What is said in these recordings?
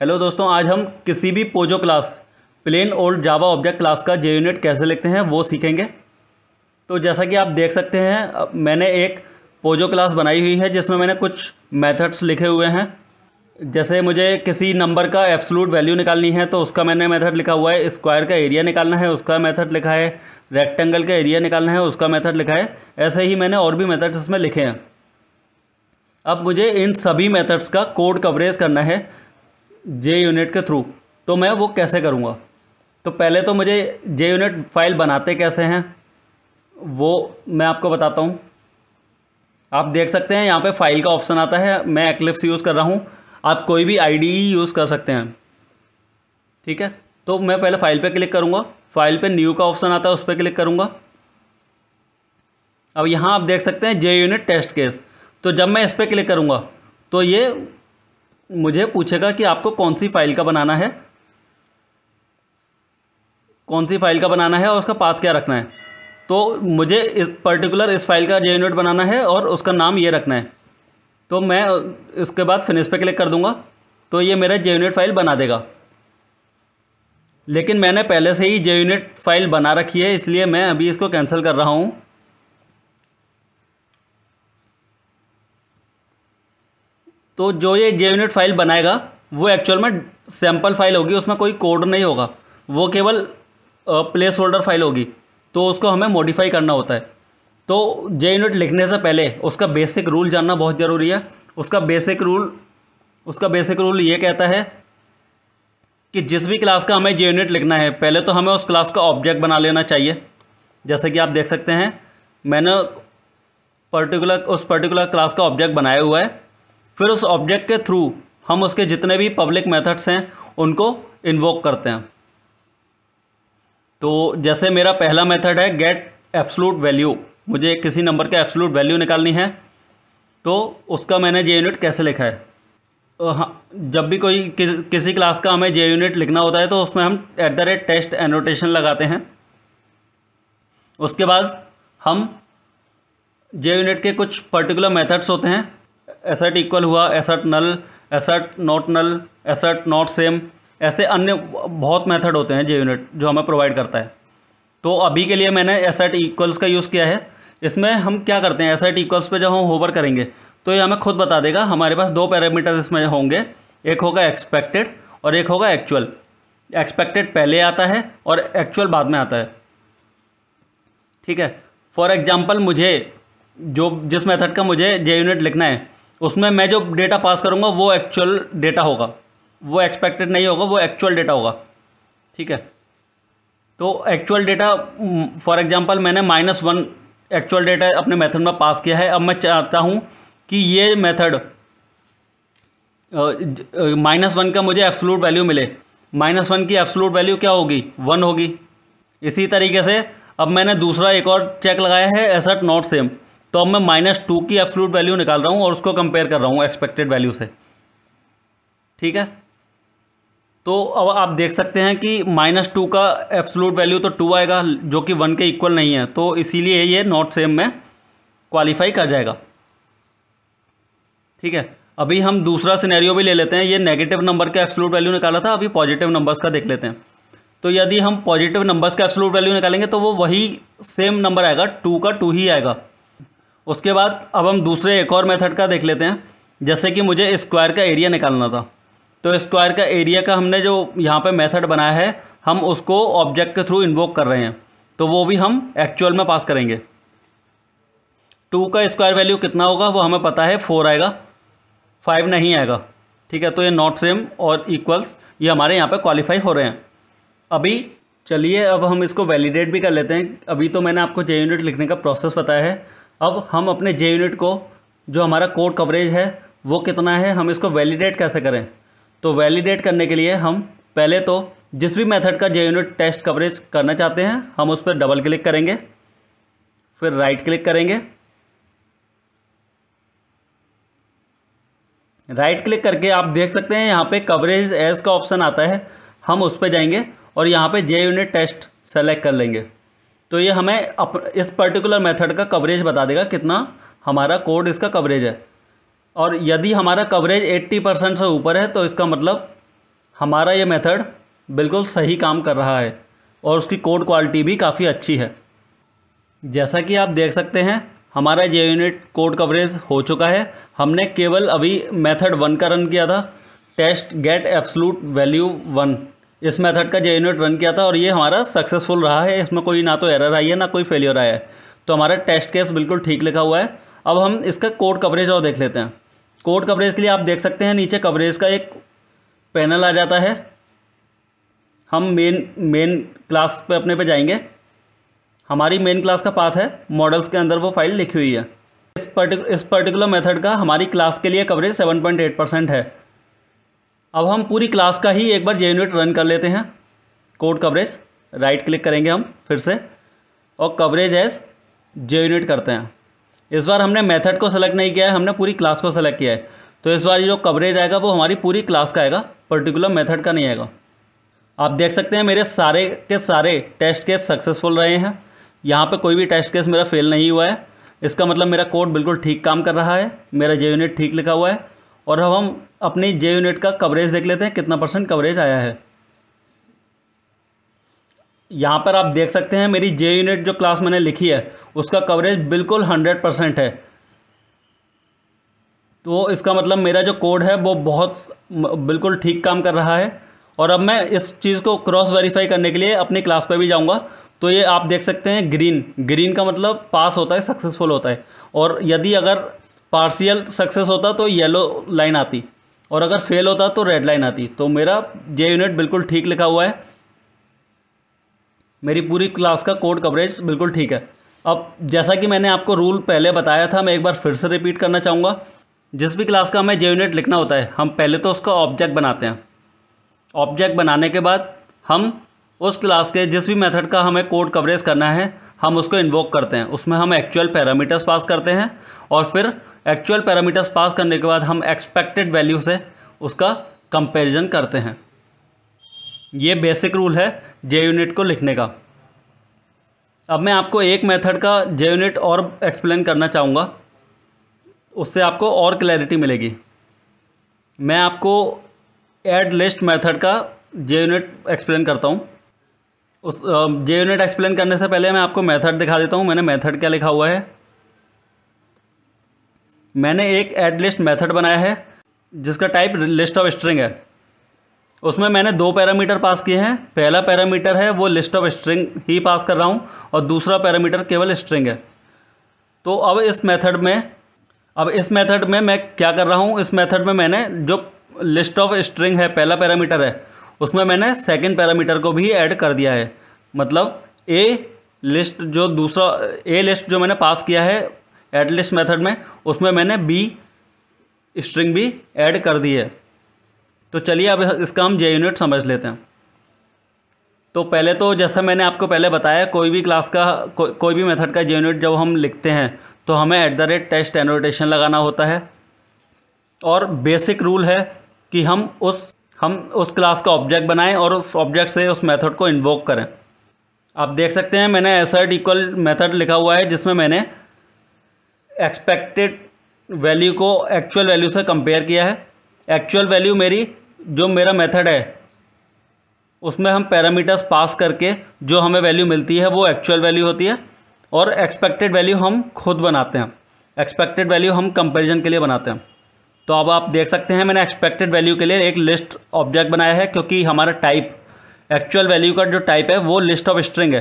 Hello दोस्तों, आज हम किसी भी POJO class plain old Java object class का जे यूनिट कैसे लिखते हैं, वो सीखेंगे। तो जैसा कि आप देख सकते हैं मैंने एक पोजो क्लास बनाई हुई है, जिसमें मैंने कुछ मेथड्स लिखे हुए हैं। जैसे मुझे किसी नंबर का एब्सोलूट वैल्यू निकालनी है तो उसका मैंने मेथड लिखा हुआ है स्क्वायर का एरिया निकालना है, उसका मेथड लिखा है रेक्टेंगल का एरिया निकालना है, उसका मेथड लिखा है। ऐसे ही मैंने और भी मेथड्स इसमें लिखे हैं। अब मुझे इन सभी मेथड्स का कोड कवरेज करना है। जे यूनिट के थ्रू तो मैं वो कैसे करूँगा? तो पहले तो मुझे जे यूनिट फ़ाइल बनाते कैसे हैं, वो मैं आपको बताता हूँ। आप देख सकते हैं यहाँ पे फ़ाइल का ऑप्शन आता है, मैं एक्लिप्स यूज़ कर रहा हूँ। आप कोई भी आईडी यूज़ कर सकते हैं। ठीक है? तो मैं पहले फ़ाइल पे क्लिक करूँगा फ़ाइल पे न्यू का ऑप्शन आता है, उस पर क्लिक करूँगा। अब यहाँ आप देख सकते हैं जे यूनिट टेस्ट केस तो जब मैं इस पर क्लिक करूँगा तो ये मुझे पूछेगा कि आपको कौन सी फ़ाइल का बनाना है? कौन सी फ़ाइल का बनाना है और उसका पाथ क्या रखना है? तो मुझे इस पर्टिकुलर इस फ़ाइल का जे यूनिट बनाना है और उसका नाम ये रखना है। तो मैं इसके बाद फिनिश पे क्लिक कर दूँगा। तो ये मेरा जे यूनिट फ़ाइल बना देगा। लेकिन मैंने पहले से ही जे यूनिट फ़ाइल बना रखी है, इसलिए मैं अभी इसको कैंसिल कर रहा हूँ। तो जो ये जे यूनिट फ़ाइल बनाएगा, वो एक्चुअल में सैंपल फ़ाइल होगी, उसमें कोई कोड नहीं होगा। वो केवल प्लेस होल्डर फ़ाइल होगी। तो उसको हमें मॉडिफाई करना होता है। तो जे यूनिट लिखने से पहले, उसका बेसिक रूल जानना बहुत ज़रूरी है। उसका बेसिक रूल उसका बेसिक रूल ये कहता है कि जिस भी क्लास का हमें जे यूनिट लिखना है, पहले तो हमें उस क्लास का ऑब्जेक्ट बना लेना चाहिए। जैसे कि आप देख सकते हैं, मैंने पर्टिकुलर उस पर्टिकुलर क्लास का ऑब्जेक्ट बनाया हुआ है। फिर उस ऑब्जेक्ट के थ्रू हम उसके जितने भी पब्लिक मेथड्स हैं उनको इन्वोक करते हैं। तो जैसे मेरा पहला मेथड है गेट एब्सलूट वैल्यू मुझे किसी नंबर का एब्सलूट वैल्यू निकालनी है तो उसका मैंने जे यूनिट कैसे लिखा है? हाँ जब भी कोई किस, किसी क्लास का हमें जे यूनिट लिखना होता है तो उसमें हम at the rate test annotation लगाते हैं। उसके बाद हम जे यूनिट के कुछ पर्टिकुलर मेथड्स होते हैं एसर्ट इक्वल हुआ assert null assert not null assert not same ऐसे अन्य बहुत मेथड होते हैं जे यूनिट जो हमें प्रोवाइड करता है। तो अभी के लिए मैंने एसर्ट इक्वल्स का यूज़ किया है। इसमें हम क्या करते हैं? एसर्ट इक्वल्स पे जब हम होवर करेंगे तो ये हमें खुद बता देगा, हमारे पास दो पैरामीटर इसमें होंगे, एक होगा एक्सपेक्टेड और एक होगा एक्चुअल एक्सपेक्टेड पहले आता है और एक्चुअल बाद में आता है। ठीक है? फॉर एग्ज़ाम्पल मुझे जो, जिस मेथड का मुझे जे यूनिट लिखना है उसमें मैं जो डेटा पास करूँगा, वो एक्चुअल डेटा होगा। वो एक्सपेक्टेड नहीं होगा, वो एक्चुअल डेटा होगा। ठीक है? तो एक्चुअल डेटा फॉर एग्जांपल मैंने माइनस वन एक्चुअल डेटा अपने मेथड में पास किया है। अब मैं चाहता हूँ कि ये मेथड माइनस वन का मुझे एब्सोलूट वैल्यू मिले। माइनस वन की एब्सोलूट वैल्यू क्या होगी? वन होगी। इसी तरीके से अब मैंने दूसरा एक और चेक लगाया है एसट नॉट सेम तो अब मैं माइनस टू की एब्सोलूट वैल्यू निकाल रहा हूँ और उसको कंपेयर कर रहा हूँ एक्सपेक्टेड वैल्यू से। ठीक है? तो अब आप देख सकते हैं कि माइनस टू का एब्सोलूट वैल्यू तो टू आएगा, जो कि वन के इक्वल नहीं है। तो इसीलिए ये नॉट सेम में क्वालिफाई कर जाएगा। ठीक है? अभी हम दूसरा सिनेरियो भी ले लेते हैं। ये नेगेटिव नंबर का एब्सोलूट वैल्यू निकाला था, अभी पॉजिटिव नंबर्स का देख लेते हैं। तो यदि हम पॉजिटिव नंबर्स का एब्सोलूट वैल्यू निकालेंगे तो वो वही सेम नंबर आएगा टू का टू ही आएगा। उसके बाद अब हम दूसरे एक और मेथड का देख लेते हैं। जैसे कि मुझे स्क्वायर का एरिया निकालना था। तो स्क्वायर का एरिया का हमने जो यहाँ पे मेथड बनाया है, हम उसको ऑब्जेक्ट के थ्रू इन्वोक कर रहे हैं। तो वो भी हम एक्चुअल में पास करेंगे। टू का स्क्वायर वैल्यू कितना होगा, वो हमें पता है, फोर आएगा। फाइव नहीं आएगा। ठीक है तो ये नॉट सेम और इक्वल्स ये हमारे यहाँ पे क्वालिफाई हो रहे हैं। अभी चलिए, अब हम इसको वैलिडेट भी कर लेते हैं। अभी तो मैंने आपको जे यूनिट लिखने का प्रोसेस बताया है। अब हम अपने जे यूनिट को, जो हमारा कोड कवरेज है, वो कितना है, हम इसको वैलिडेट कैसे करें? तो वैलिडेट करने के लिए हम पहले तो जिस भी मेथड का जे यूनिट टेस्ट कवरेज करना चाहते हैं, हम उस पर डबल क्लिक करेंगे, फिर राइट क्लिक करेंगे। राइट क्लिक करके आप देख सकते हैं, यहाँ पे कवरेज एज का ऑप्शन आता है, हम उस पर जाएँगे और यहाँ पे जे यूनिट टेस्ट सेलेक्ट कर लेंगे। तो ये हमें अप, इस पर्टिकुलर मेथड का कवरेज बता देगा कितना हमारा कोड इसका कवरेज है। और यदि हमारा कवरेज 80 परसेंट से ऊपर है तो इसका मतलब हमारा ये मेथड बिल्कुल सही काम कर रहा है और उसकी कोड क्वालिटी भी काफ़ी अच्छी है। जैसा कि आप देख सकते हैं हमारा ये यूनिट कोड कवरेज हो चुका है। हमने केवल अभी मेथड वन का रन किया था test get absolute value one इस मेथड का जे यूनिट रन किया था और ये हमारा सक्सेसफुल रहा है। इसमें कोई ना तो एरर आई है, ना कोई फेलियर आया है। तो हमारा टेस्ट केस बिल्कुल ठीक लिखा हुआ है। अब हम इसका कोड कवरेज और देख लेते हैं। कोड कवरेज के लिए आप देख सकते हैं, नीचे कवरेज का एक पैनल आ जाता है। हम मेन मेन क्लास पे अपने पे जाएँगे। हमारी मेन क्लास का पाथ है। मॉडल्स के अंदर वो फ़ाइल लिखी हुई है। इस पर्टिक इस पर्टिकुलर मेथड का हमारी क्लास के लिए coverage seven point eight percent है। अब हम पूरी क्लास का ही एक बार जे यूनिट रन कर लेते हैं। कोड कवरेज राइट क्लिक करेंगे हम फिर से और कवरेज एज जे यूनिट करते हैं। इस बार हमने मेथड को सेलेक्ट नहीं किया है, हमने पूरी क्लास को सेलेक्ट किया है। तो इस बार जो कवरेज आएगा, वो हमारी पूरी क्लास का आएगा पर्टिकुलर मेथड का नहीं आएगा। आप देख सकते हैं मेरे सारे के सारे टेस्ट केस सक्सेसफुल रहे हैं। यहाँ पे कोई भी टेस्ट केस मेरा फेल नहीं हुआ है। इसका मतलब मेरा कोड बिल्कुल ठीक काम कर रहा है, मेरा जे यूनिट ठीक लिखा हुआ है। और अब हम अपनी जे यूनिट का कवरेज देख लेते हैं, कितना परसेंट कवरेज आया है। यहाँ पर आप देख सकते हैं, मेरी जे यूनिट जो क्लास मैंने लिखी है, उसका कवरेज बिल्कुल हंड्रेड परसेंट है। तो इसका मतलब मेरा जो कोड है, वो बहुत बिल्कुल ठीक काम कर रहा है। और अब मैं इस चीज़ को क्रॉस वेरीफाई करने के लिए अपनी क्लास पर भी जाऊँगा। तो ये आप देख सकते हैं ग्रीन ग्रीन का मतलब पास होता है सक्सेसफुल होता है। और यदि अगर पार्शियल सक्सेस होता तो येलो लाइन आती। और अगर फेल होता तो रेड लाइन आती। तो मेरा जे यूनिट बिल्कुल ठीक लिखा हुआ है। मेरी पूरी क्लास का कोड कवरेज बिल्कुल ठीक है। अब जैसा कि मैंने आपको रूल पहले बताया था, मैं एक बार फिर से रिपीट करना चाहूँगा। जिस भी क्लास का हमें जे यूनिट लिखना होता है, हम पहले तो उसका ऑब्जेक्ट बनाते हैं। ऑब्जेक्ट बनाने के बाद हम उस क्लास के जिस भी मेथड का हमें कोड कवरेज करना है हम उसको इन्वोक करते हैं। उसमें हम एक्चुअल पैरामीटर्स पास करते हैं और फिर एक्चुअल पैरामीटर्स पास करने के बाद हम एक्सपेक्टेड वैल्यू से उसका कंपैरिजन करते हैं। ये बेसिक रूल है जे यूनिट को लिखने का। अब मैं आपको एक मेथड का जे यूनिट और एक्सप्लेन करना चाहूँगा। उससे आपको और क्लैरिटी मिलेगी। मैं आपको एड लिस्ट मेथड का जे यूनिट एक्सप्लेन करता हूँ। उस जे यूनिट एक्सप्लेन करने से पहले मैं आपको मेथड दिखा देता हूँ। मैंने मेथड क्या लिखा हुआ है? मैंने एक एड लिस्ट मेथड बनाया है, जिसका टाइप लिस्ट ऑफ़ स्ट्रिंग है। उसमें मैंने दो पैरामीटर पास किए हैं। पहला पैरामीटर है, वो लिस्ट ऑफ़ स्ट्रिंग ही पास कर रहा हूँ, और दूसरा पैरामीटर केवल स्ट्रिंग है। तो अब इस मेथड में, अब इस मेथड में मैं क्या कर रहा हूँ? इस मेथड में मैंने जो लिस्ट ऑफ़ स्ट्रिंग है, पहला पैरामीटर है उसमें मैंने सेकेंड पैरामीटर को भी ऐड कर दिया है। मतलब ए लिस्ट जो दूसरा ए लिस्ट जो मैंने पास किया है एट लिस्ट मेथड में उसमें मैंने बी स्ट्रिंग भी ऐड कर दी है। तो चलिए अब इसका हम जे यूनिट समझ लेते हैं। तो पहले तो जैसा मैंने आपको पहले बताया कोई भी क्लास का को, कोई भी मेथड का जे यूनिट जब हम लिखते हैं तो हमें at the rate test annotation लगाना होता है। और बेसिक रूल है कि हम उस हम उस क्लास का ऑब्जेक्ट बनाएँ और उस ऑब्जेक्ट से उस मेथड को इन्वोक करें। आप देख सकते हैं, मैंने एसर्ट इक्वल मेथड लिखा हुआ है, जिसमें मैंने एक्सपेक्टेड वैल्यू को एक्चुअल वैल्यू से कंपेयर किया है। एक्चुअल वैल्यू मेरी, जो मेरा मेथड है, उसमें हम पैरामीटर्स पास करके जो हमें वैल्यू मिलती है, वो एक्चुअल वैल्यू होती है और एक्सपेक्टेड वैल्यू हम खुद बनाते हैं। एक्सपेक्टेड वैल्यू हम कंपैरिजन के लिए बनाते हैं। तो अब आप देख सकते हैं मैंने एक्सपेक्टेड वैल्यू के लिए एक लिस्ट ऑब्जेक्ट बनाया है, क्योंकि हमारा टाइप एक्चुअल वैल्यू का जो टाइप है, वो लिस्ट ऑफ़ स्ट्रिंग है।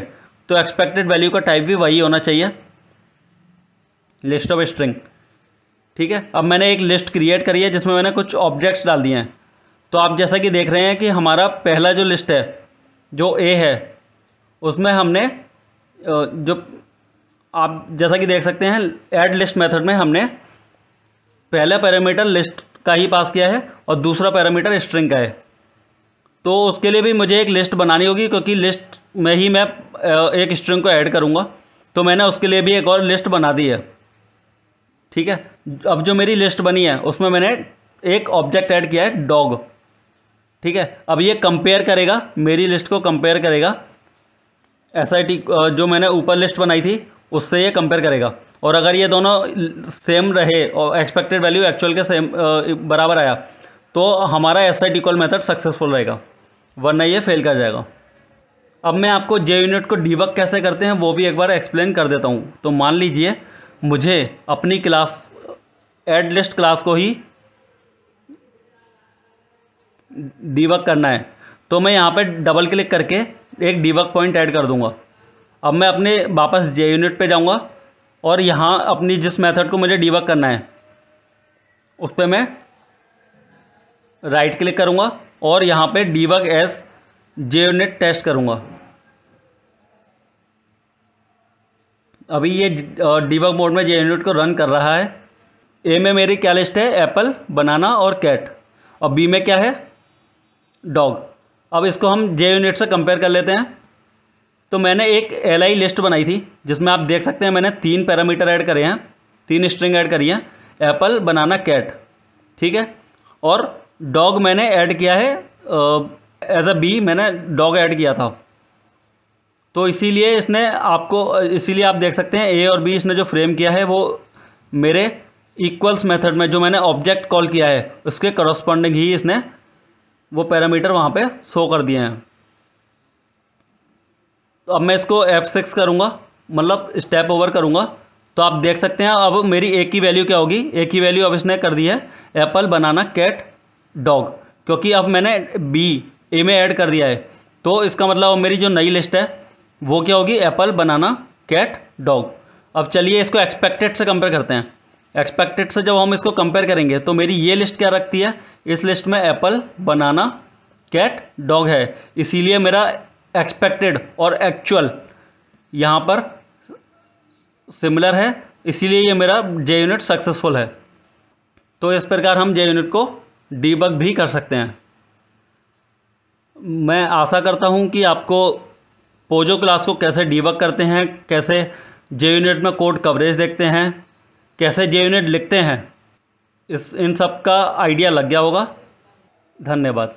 तो एक्सपेक्टेड वैल्यू का टाइप भी वही होना चाहिए। लिस्ट ऑफ़ स्ट्रिंग ठीक है? अब मैंने एक लिस्ट क्रिएट करी है, जिसमें मैंने कुछ ऑब्जेक्ट्स डाल दिए हैं। तो आप जैसा कि देख रहे हैं कि हमारा पहला जो लिस्ट है, जो ए है, उसमें हमने जो आप जैसा कि देख सकते हैं ऐड लिस्ट मेथड में हमने पहला पैरामीटर लिस्ट का ही पास किया है और दूसरा पैरामीटर स्ट्रिंग का है। तो उसके लिए भी मुझे एक लिस्ट बनानी होगी, क्योंकि लिस्ट में ही मैं एक स्ट्रिंग को ऐड करूँगा। तो मैंने उसके लिए भी एक और लिस्ट बना दी है। ठीक है? अब जो मेरी लिस्ट बनी है, उसमें मैंने एक ऑब्जेक्ट ऐड किया है, डॉग। ठीक है? अब ये कंपेयर करेगा, मेरी लिस्ट को कंपेयर करेगा। एसआईटी जो मैंने ऊपर लिस्ट बनाई थी, उससे ये कंपेयर करेगा। और अगर ये दोनों सेम रहे और एक्सपेक्टेड वैल्यू एक्चुअल के सेम बराबर आया तो हमारा S I equal method successful रहेगा, वरना ये फेल कर जाएगा। अब मैं आपको जे यूनिट को डीबक कैसे करते हैं, वो भी एक बार एक्सप्लेन कर देता हूँ। तो मान लीजिए, मुझे अपनी क्लास एड लिस्ट क्लास को ही डीबक करना है। तो मैं यहाँ पे डबल क्लिक करके एक डीबक पॉइंट ऐड कर दूँगा। अब मैं अपने वापस जे यूनिट पे जाऊँगा। और यहाँ अपनी जिस मेथड को मुझे डीबक करना है, उस पर मैं राइट क्लिक करूँगा और यहाँ पे debug as JUnit test करूँगा। अभी ये डीबग मोड में जे यूनिट को रन कर रहा है। ए में मेरी क्या लिस्ट है? एप्पल बनाना और कैट और बी में क्या है? डॉग अब इसको हम जे यूनिट से कंपेयर कर लेते हैं। तो मैंने एक एल आई लिस्ट बनाई थी, जिसमें आप देख सकते हैं मैंने तीन पैरामीटर ऐड करे हैं, तीन स्ट्रिंग ऐड करी हैं एप्पल बनाना कैट ठीक है? और डॉग मैंने ऐड किया है एज अ बी मैंने डॉग ऐड किया था। तो इसीलिए इसने आपको, इसीलिए आप देख सकते हैं ए और बी इसने जो फ्रेम किया है, वो मेरे इक्वल्स मेथड में जो मैंने ऑब्जेक्ट कॉल किया है, उसके करस्पॉन्डिंग ही इसने वो पैरामीटर वहाँ पे शो कर दिए हैं। तो अब मैं इसको F6 करूँगा मतलब स्टेप ओवर करूँगा। तो आप देख सकते हैं, अब मेरी ए की वैल्यू क्या होगी? ए की वैल्यू अब इसने कर दी है एप्पल बनाना कैट डॉग क्योंकि अब मैंने बी ए में ऐड कर दिया है। तो इसका मतलब मेरी जो नई लिस्ट है, वो क्या होगी? एप्पल बनाना कैट डॉग अब चलिए इसको एक्सपेक्टेड से कंपेयर करते हैं। एक्सपेक्टेड से जब हम इसको कंपेयर करेंगे तो मेरी ये लिस्ट क्या रखती है? इस लिस्ट में एप्पल बनाना कैट डॉग है। इसीलिए मेरा एक्सपेक्टेड और एक्चुअल यहाँ पर सिमिलर है, इसीलिए ये मेरा जे यूनिट सक्सेसफुल है। तो इस प्रकार हम जे यूनिट को डीबग भी कर सकते हैं। मैं आशा करता हूँ कि आपको पोजो क्लास को कैसे डीबक करते हैं, कैसे जे यूनिट में कोड कवरेज देखते हैं, कैसे जे यूनिट लिखते हैं, इस, इन सब का आइडिया लग गया होगा। धन्यवाद।